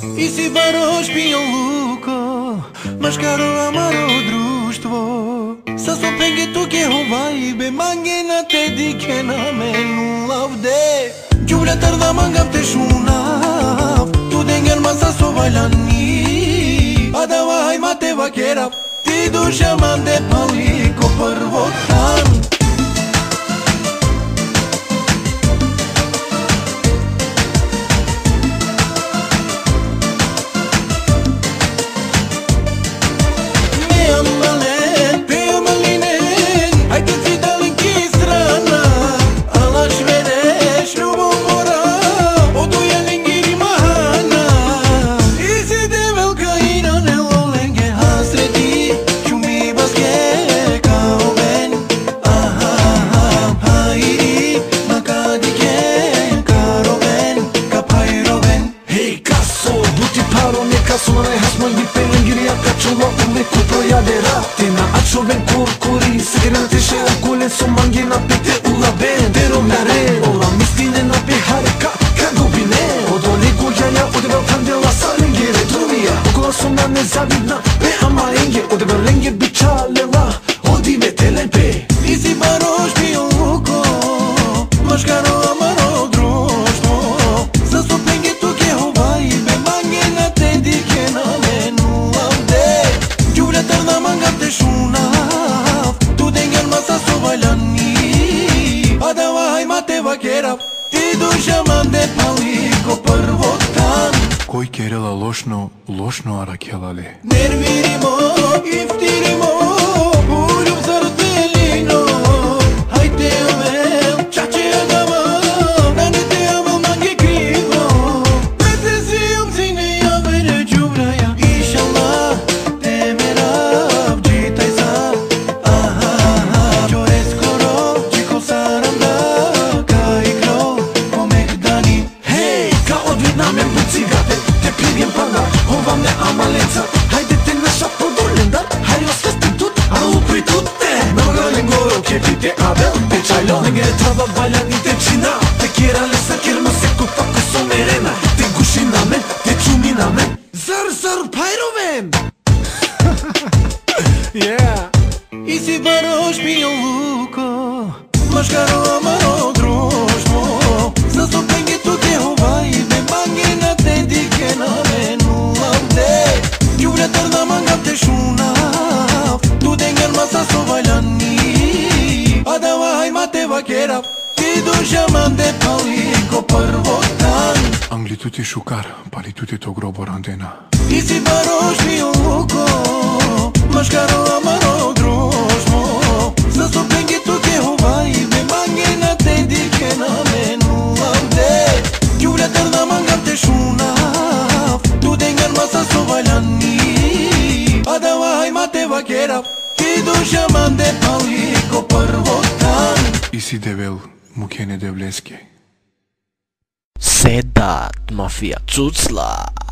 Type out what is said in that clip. I si varo shpinjo luko Më shkaro amaro društvo Sa so penge tu ke ho vajbe Ma nge na te di ke na me nula vde Gjubre tërda ma nga pte shunav Tu de nge në masa so vajlani Ada vahaj ma te vakera Ti du shaman de paliko për votan haroni Kasonaj hasmoj pengirja Ka qëllohulli ku projade ratina A qovin kur kuri Se kërën të shë okullin Su mangina pite u la ben Dero me Ola Ти душа манде прво тан Кој керела лошно, лошно аракелали Нервири мој и Չավա բալանի դե չինա Դե կերալ ես ակերմս եք ու պակսո մերենա Դե գուշին ամեն, դե չումին ամեն Զար զար պայրով եմ Yeah Իսի բարոշ մի ովուկո Մաշկարո get up Ti du zhëmën dhe paliko për votan Angli të ti shukar, pali të ti të grobor antena Ti si barosh mi uko Më shkaro amaro drosh Së su pengi të ke huvaj Me mangena te di ke menu me nuam dhe Kjule tërna të shunaf Tu dhe nga në masa su valani Adawa hajma te va get up Ti du zhëmën dhe paliko për и си девел, му ке не девлеске. Седат, мафија, цуцла!